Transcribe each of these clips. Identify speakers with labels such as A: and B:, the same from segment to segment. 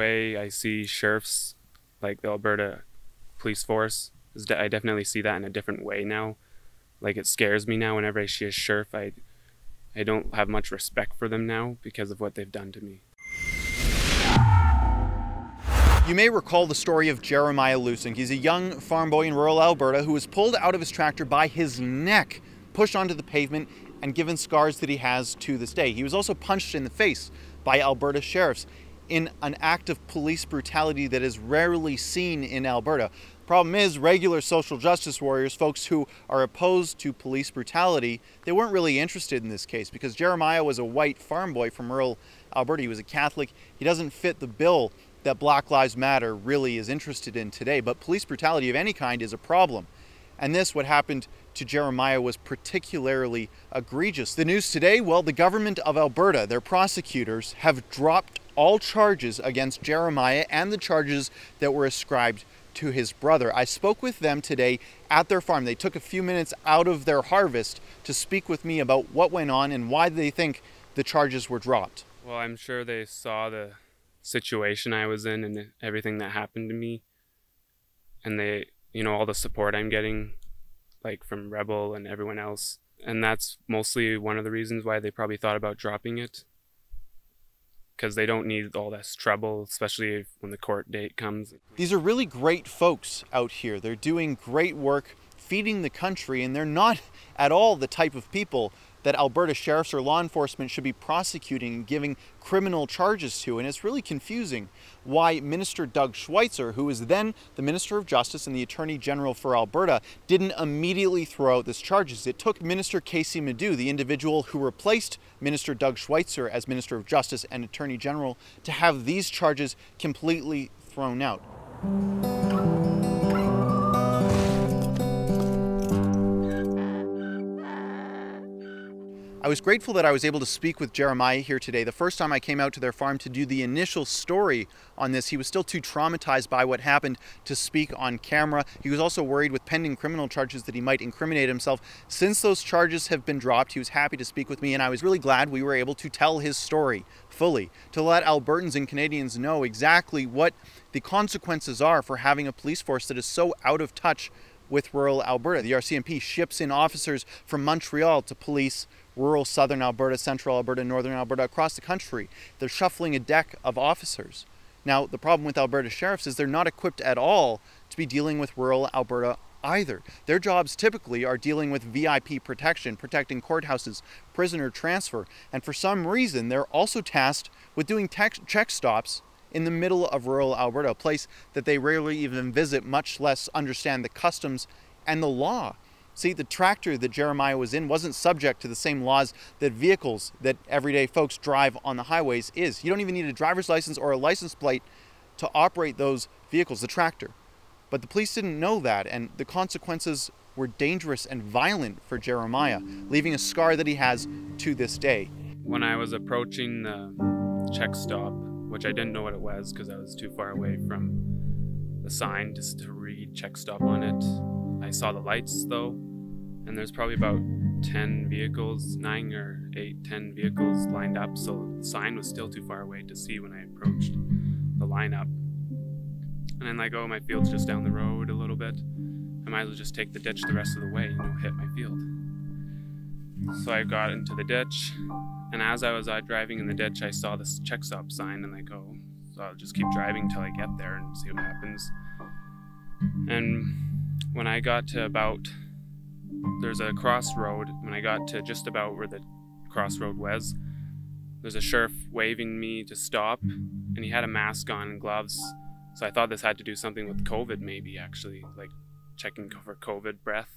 A: way I see sheriffs, like the Alberta police force, I definitely see that in a different way now. Like it scares me now whenever I see a sheriff. I, I don't have much respect for them now because of what they've done to me.
B: You may recall the story of Jeremiah Leussink. He's a young farm boy in rural Alberta who was pulled out of his tractor by his neck, pushed onto the pavement, and given scars that he has to this day. He was also punched in the face by Alberta sheriffs in an act of police brutality that is rarely seen in Alberta. Problem is, regular social justice warriors, folks who are opposed to police brutality, they weren't really interested in this case because Jeremiah was a white farm boy from rural Alberta. He was a Catholic. He doesn't fit the bill that Black Lives Matter really is interested in today. But police brutality of any kind is a problem. And this, what happened to Jeremiah, was particularly egregious. The news today well, the government of Alberta, their prosecutors, have dropped all charges against Jeremiah and the charges that were ascribed to his brother. I spoke with them today at their farm. They took a few minutes out of their harvest to speak with me about what went on and why they think the charges were dropped.
A: Well, I'm sure they saw the situation I was in and everything that happened to me. And they, you know, all the support I'm getting, like from Rebel and everyone else. And that's mostly one of the reasons why they probably thought about dropping it. Because they don't need all this trouble, especially when the court date comes.
B: These are really great folks out here. They're doing great work feeding the country, and they're not at all the type of people that Alberta sheriffs or law enforcement should be prosecuting and giving criminal charges to. And it's really confusing why Minister Doug Schweitzer, who was then the Minister of Justice and the Attorney General for Alberta, didn't immediately throw out these charges. It took Minister Kaycee Madu, the individual who replaced Minister Doug Schweitzer as Minister of Justice and Attorney General, to have these charges completely thrown out. I was grateful that I was able to speak with Jeremiah here today. The first time I came out to their farm to do the initial story on this, he was still too traumatized by what happened to speak on camera. He was also worried with pending criminal charges that he might incriminate himself. Since those charges have been dropped, he was happy to speak with me, and I was really glad we were able to tell his story fully, to let Albertans and Canadians know exactly what the consequences are for having a police force that is so out of touch with rural Alberta. The RCMP ships in officers from Montreal to police rural southern Alberta, central Alberta, northern Alberta, across the country. They're shuffling a deck of officers. Now, the problem with Alberta sheriffs is they're not equipped at all to be dealing with rural Alberta either. Their jobs typically are dealing with VIP protection, protecting courthouses, prisoner transfer, and for some reason they're also tasked with doing check stops in the middle of rural Alberta, a place that they rarely even visit, much less understand the customs and the law. See, the tractor that Jeremiah was in wasn't subject to the same laws that vehicles that everyday folks drive on the highways is. You don't even need a driver's license or a license plate to operate those vehicles, the tractor. But the police didn't know that, and the consequences were dangerous and violent for Jeremiah, leaving a scar that he has to this day.
A: When I was approaching the check stop, which I didn't know what it was because I was too far away from the sign just to read check stop on it, I saw the lights though, and there's probably about 10 vehicles, 9 or 8, 10 vehicles lined up, so the sign was still too far away to see when I approached the lineup. And then like, oh, my field's just down the road a little bit. I might as well just take the ditch the rest of the way, know, hit my field. So I got into the ditch, and as I was uh, driving in the ditch, I saw this check stop sign, and like, oh, so I'll just keep driving until I get there and see what happens. And when I got to about there's a crossroad when I got to just about where the crossroad was there's a sheriff waving me to stop and he had a mask on and gloves. So I thought this had to do something with COVID maybe actually like checking for COVID breath.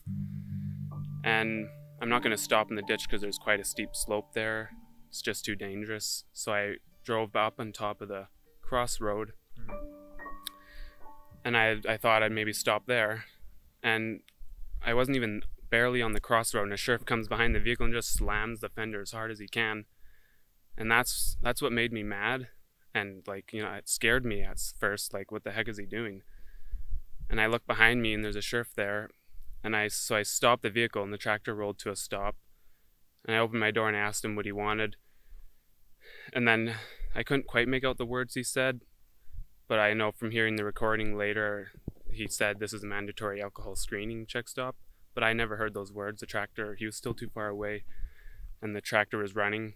A: And I'm not going to stop in the ditch because there's quite a steep slope there. It's just too dangerous. So I drove up on top of the crossroad. And I, I thought I'd maybe stop there. And I wasn't even barely on the crossroad and a sheriff comes behind the vehicle and just slams the fender as hard as he can. And that's that's what made me mad. And like you know it scared me at first like what the heck is he doing? And I look behind me and there's a sheriff there. And I so I stopped the vehicle and the tractor rolled to a stop. And I opened my door and asked him what he wanted. And then I couldn't quite make out the words he said but I know from hearing the recording later, he said this is a mandatory alcohol screening check stop. But I never heard those words. The tractor, he was still too far away, and the tractor was running.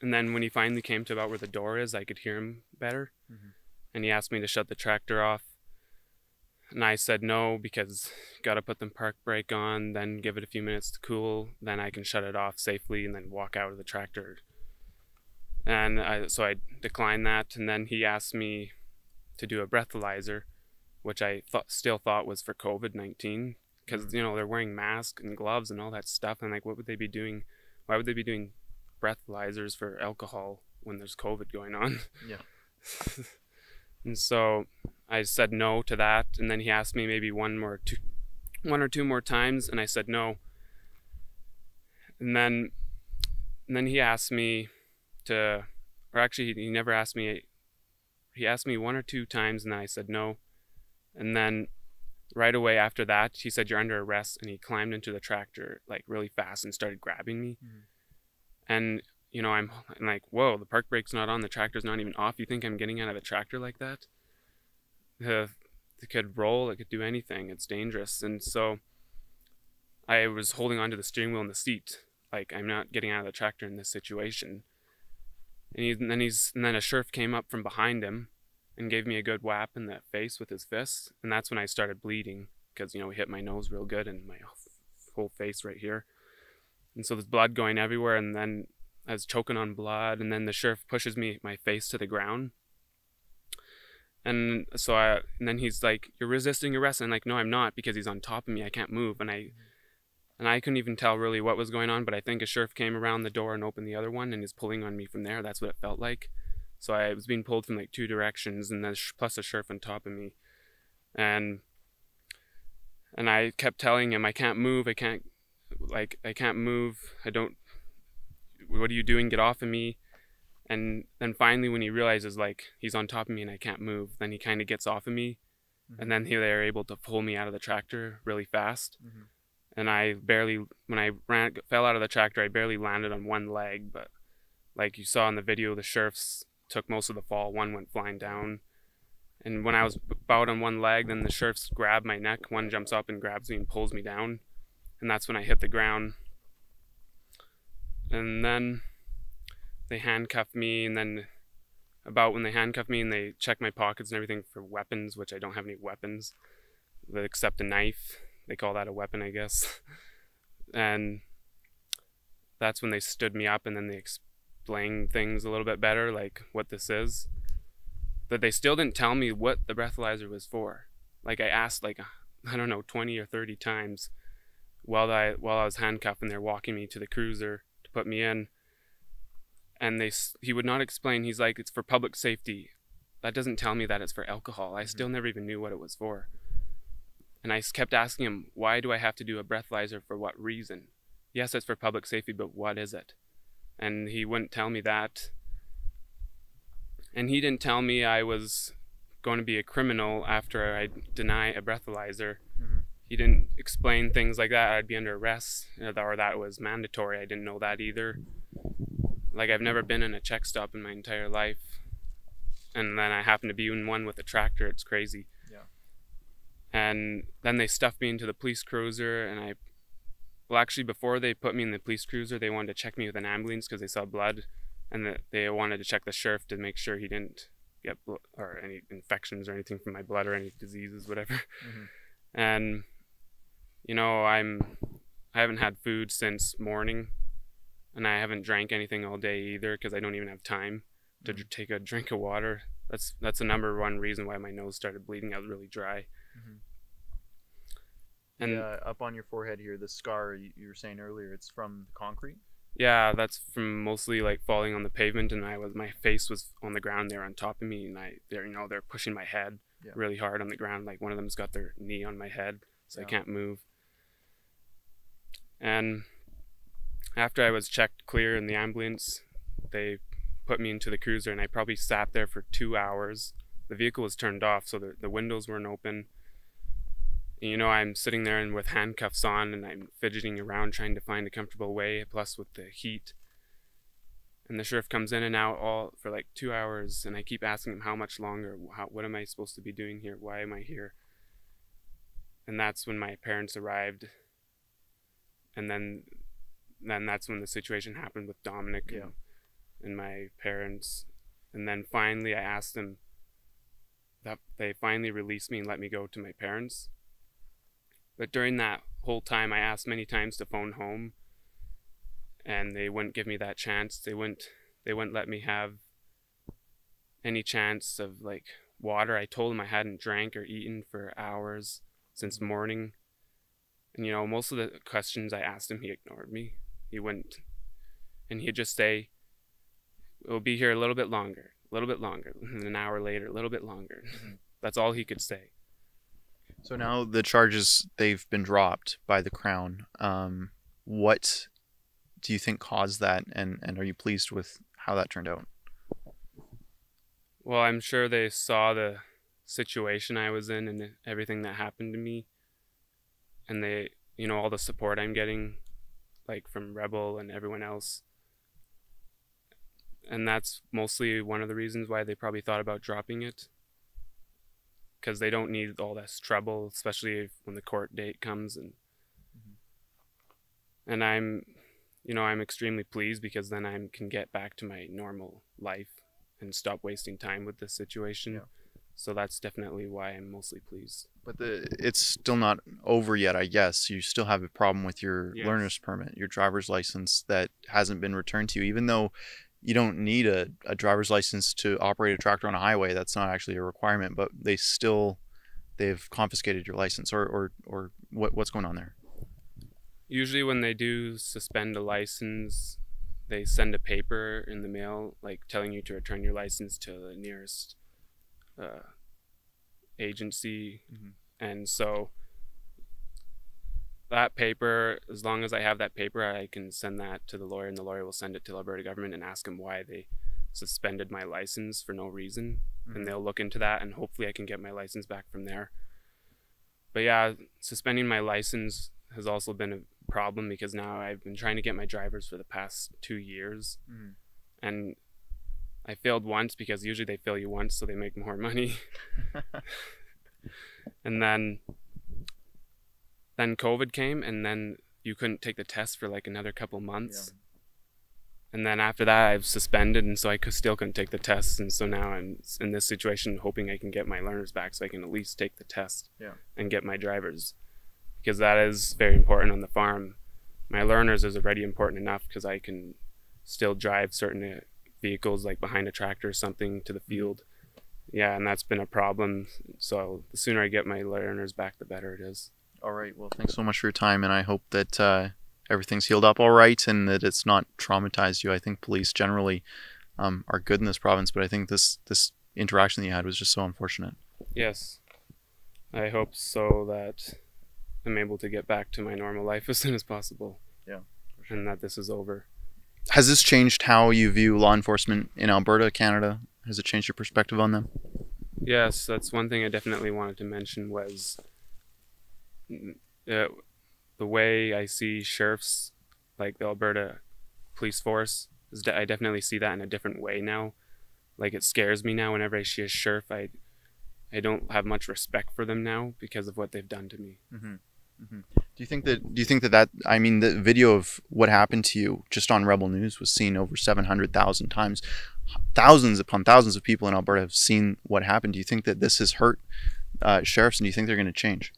A: And then when he finally came to about where the door is, I could hear him better. Mm-hmm. And he asked me to shut the tractor off. And I said no because got to put the park brake on, then give it a few minutes to cool, then I can shut it off safely and then walk out of the tractor. And I, so I declined that. And then he asked me to do a breathalyzer, which I thought, still thought was for COVID 19 because you know they're wearing masks and gloves and all that stuff and like what would they be doing why would they be doing breathalyzers for alcohol when there's covid going on?
B: Yeah.
A: And so i said no to that and then he asked me maybe one more two one or two more times and i said no. And then and then he asked me to or actually he never asked me he asked me one or two times and then i said no. And then right away after that, he said, You're under arrest. And he climbed into the tractor like really fast and started grabbing me. Mm-hmm. And, you know, I'm, I'm, like, Whoa, the park brake's not on. The tractor's not even off. You think I'm getting out of the tractor like that? The, it could roll, it could do anything. It's dangerous. And so I was holding onto the steering wheel and the seat. Like, I'm not getting out of the tractor in this situation. And, he, and then he's, and then a sheriff came up from behind him and gave me a good whap in the face with his fist. And that's when I started bleeding because, you know, he hit my nose real good and my whole face right here. And so there's blood going everywhere. And then I was choking on blood. And then the sheriff pushes me, my face to the ground. And so I, and then he's like, "You're resisting arrest." And I'm like, "No, I'm not," because he's on top of me. I can't move. And I, and I couldn't even tell really what was going on. But I think a sheriff came around the door and opened the other one, and he's pulling on me from there. That's what it felt like. So I was being pulled from like two directions, and then plus a sheriff on top of me, and and I kept telling him I can't move, I can't like I can't move, I don't. What are you doing? Get off of me! And then finally, when he realizes like he's on top of me and I can't move, then he kind of gets off of me, mm-hmm. and then he, they're able to pull me out of the tractor really fast. Mm-hmm. And I barely, when I ran, fell out of the tractor, I barely landed on one leg, but like you saw in the video, the sheriff's took most of the fall. One went flying down. And when I was about on one leg, then the sheriffs grab my neck. One jumps up and grabs me and pulls me down. And that's when I hit the ground. And then they handcuff me. And then about when they handcuff me and they check my pockets and everything for weapons, which I don't have any weapons, except a knife. They call that a weapon, I guess. and that's when they stood me up and then they explain things a little bit better, like what this is. But they still didn't tell me what the breathalyzer was for. Like I asked, like I don't know, 20 or 30 times while I while I was handcuffed and they're walking me to the cruiser to put me in. And they he would not explain. He's like, it's for public safety. That doesn't tell me that it's for alcohol. I still mm-hmm. never even knew what it was for. And I kept asking him, why do I have to do a breathalyzer for what reason? Yes, it's for public safety, but what is it? And he wouldn't tell me that. And he didn't tell me I was going to be a criminal after I deny a breathalyzer. Mm-hmm. He didn't explain things like that. I'd be under arrest or that was mandatory. I didn't know that either. Like I've never been in a check stop in my entire life, and then I happen to be in one with a tractor. It's crazy.
B: Yeah.
A: And then they stuffed me into the police cruiser, and I well, actually, before they put me in the police cruiser, they wanted to check me with an ambulance because they saw blood, and that they wanted to check the sheriff to make sure he didn't get bl- or any infections or anything from my blood or any diseases, whatever. Mm-hmm. And you know, I'm I haven't had food since morning, and I haven't drank anything all day either because I don't even have time to mm-hmm. take a drink of water. That's that's the number one reason why my nose started bleeding. I was really dry. Mm-hmm.
B: And uh, up on your forehead here, the scar you, you were saying earlier, it's from the concrete.
A: Yeah, that's from mostly like falling on the pavement, and I was my face was on the ground there on top of me, and I they're you know they're pushing my head yeah. really hard on the ground. Like one of them's got their knee on my head, so yeah. I can't move. And after I was checked clear in the ambulance, they put me into the cruiser, and I probably sat there for two hours. The vehicle was turned off, so the, the windows weren't open you know, I'm sitting there and with handcuffs on and I'm fidgeting around trying to find a comfortable way, plus with the heat. and the sheriff comes in and out all for like two hours and i keep asking him how much longer how, what am i supposed to be doing here? Why am i here? And that's when my parents arrived. And then then that's when the situation happened with dominic
B: Yeah.
A: and, and my parents. And then finally i asked them that they finally released me and let me go to my parents but during that whole time i asked many times to phone home and they wouldn't give me that chance. They wouldn't they wouldn't let me have any chance of like water. I told them I hadn't drank or eaten for hours since morning. And you know, most of the questions I asked him, he ignored me. He wouldn't and he'd just say, We'll be here a little bit longer, a little bit longer, and an hour later, a little bit longer. Mm-hmm. That's all he could say.
B: So now the charges they've been dropped by the crown. Um, what do you think caused that, and and are you pleased with how that turned out?
A: Well, I'm sure they saw the situation I was in and everything that happened to me. And they, you know, all the support I'm getting, like from Rebel and everyone else. And that's mostly one of the reasons why they probably thought about dropping it. Because they don't need all this trouble, especially if, when the court date comes. And, mm-hmm. and I'm, you know, I'm extremely pleased because then I can get back to my normal life and stop wasting time with this situation.
B: Yeah.
A: So that's definitely why I'm mostly pleased.
B: But the it's still not over yet, I guess. You still have a problem with your
A: Yes.
B: learner's permit, your driver's license that hasn't been returned to you, even though you don't need a, a driver's license to operate a tractor on a highway. That's not actually a requirement, but they still they've confiscated your license or or, or what what's going on there?
A: Usually, when they do suspend a license, they send a paper in the mail, like telling you to return your license to the nearest uh, agency.
B: Mhm.
A: And so, that paper, as long as I have that paper, I can send that to the lawyer, and the lawyer will send it to the Alberta government and ask them why they suspended my license for no reason.
B: Mhm.
A: And they'll look into that, and hopefully, I can get my license back from there. But yeah, suspending my license has also been a problem because now I've been trying to get my drivers for the past two years,
B: Mhm.
A: and I failed once because usually they fail you once, so they make more money. and then then COVID came, and then you couldn't take the test for like another couple months. And then after that, I've suspended, and so I still couldn't take the test. And so now I'm in this situation, hoping I can get my learners back, so I can at least take the test
B: Yeah.
A: and get my drivers, because that is very important on the farm. My learners is already important enough because I can still drive certain uh, vehicles, like behind a tractor or something, to the field. Yeah, and that's been a problem. So the sooner I get my learners back, the better it is.
B: All right. Well, thanks so much for your time, and I hope that uh, everything's healed up all right and that it's not traumatized you. I think police generally um, are good in this province, but I think this this interaction that you had was just so unfortunate.
A: Yes. I hope so that I'm able to get back to my normal life as soon as possible.
B: Yeah,
A: And that this is over.
B: Has this changed how you view law enforcement in Alberta, Canada? Has it changed your perspective on them?
A: Yes, that's one thing I definitely wanted to mention was uh, the way I see sheriffs, like the Alberta police force. Is de- I definitely see that in a different way now. Like it scares me now whenever I see a sheriff. I, I don't have much respect for them now because of what they've done to me.
B: Mm-hmm. Do you think that? Do you think that that? I mean, the video of what happened to you just on Rebel News was seen over seven hundred thousand times. Thousands upon thousands of people in Alberta have seen what happened. Do you think that this has hurt uh, sheriffs, and do you think they're going to change?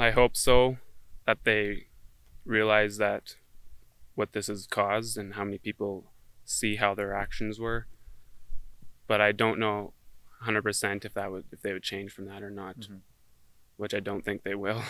A: I hope so that they realize that what this has caused and how many people see how their actions were. But I don't know 100% if that would if they would change from that or not,
B: Mhm.
A: which I don't think they will.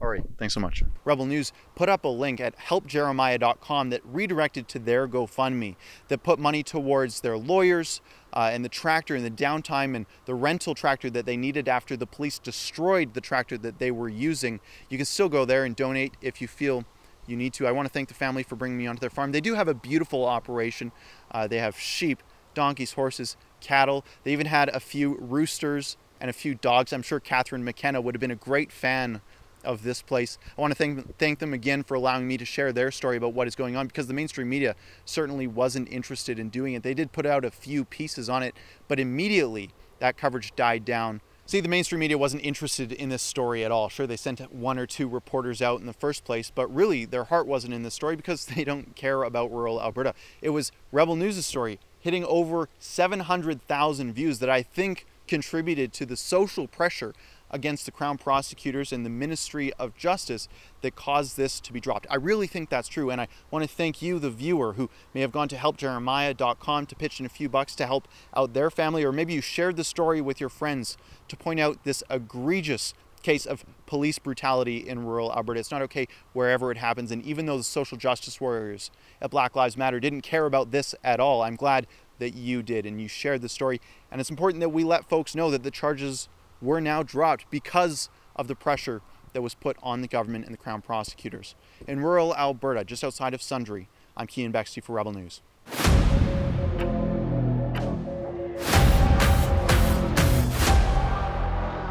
B: All right, thanks so much. Rebel News put up a link at helpjeremiah.com that redirected to their GoFundMe that put money towards their lawyers uh, and the tractor and the downtime and the rental tractor that they needed after the police destroyed the tractor that they were using. You can still go there and donate if you feel you need to. I want to thank the family for bringing me onto their farm. They do have a beautiful operation. Uh, they have sheep, donkeys, horses, cattle. They even had a few roosters and a few dogs. I'm sure Catherine McKenna would have been a great fan of this place. I want to thank, thank them again for allowing me to share their story about what is going on because the mainstream media certainly wasn't interested in doing it. They did put out a few pieces on it, but immediately that coverage died down. See, the mainstream media wasn't interested in this story at all. Sure, they sent one or two reporters out in the first place, but really their heart wasn't in this story because they don't care about rural Alberta. It was Rebel News' story hitting over 700,000 views that I think contributed to the social pressure against the Crown prosecutors and the Ministry of Justice that caused this to be dropped. I really think that's true, and I want to thank you, the viewer, who may have gone to helpjeremiah.com to pitch in a few bucks to help out their family, or maybe you shared the story with your friends to point out this egregious case of police brutality in rural Alberta. It's not okay wherever it happens, and even though the social justice warriors at Black Lives Matter didn't care about this at all, I'm glad that you did and you shared the story. And it's important that we let folks know that the charges were now dropped because of the pressure that was put on the government and the Crown prosecutors. In rural Alberta, just outside of Sundre, I'm Keean Bexte for Rebel News.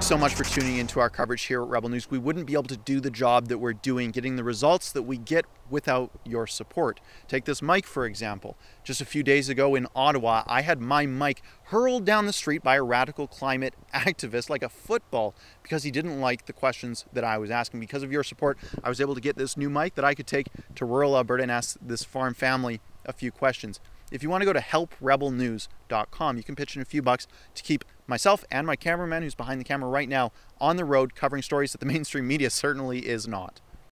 B: So much for tuning into our coverage here at Rebel News. We wouldn't be able to do the job that we're doing, getting the results that we get without your support. Take this mic, for example. Just a few days ago in Ottawa, I had my mic hurled down the street by a radical climate activist like a football because he didn't like the questions that I was asking. Because of your support, I was able to get this new mic that I could take to rural Alberta and ask this farm family a few questions. If you want to go to helprebelnews.com, you can pitch in a few bucks to keep myself and my cameraman, who's behind the camera right now, on the road covering stories that the mainstream media certainly is not.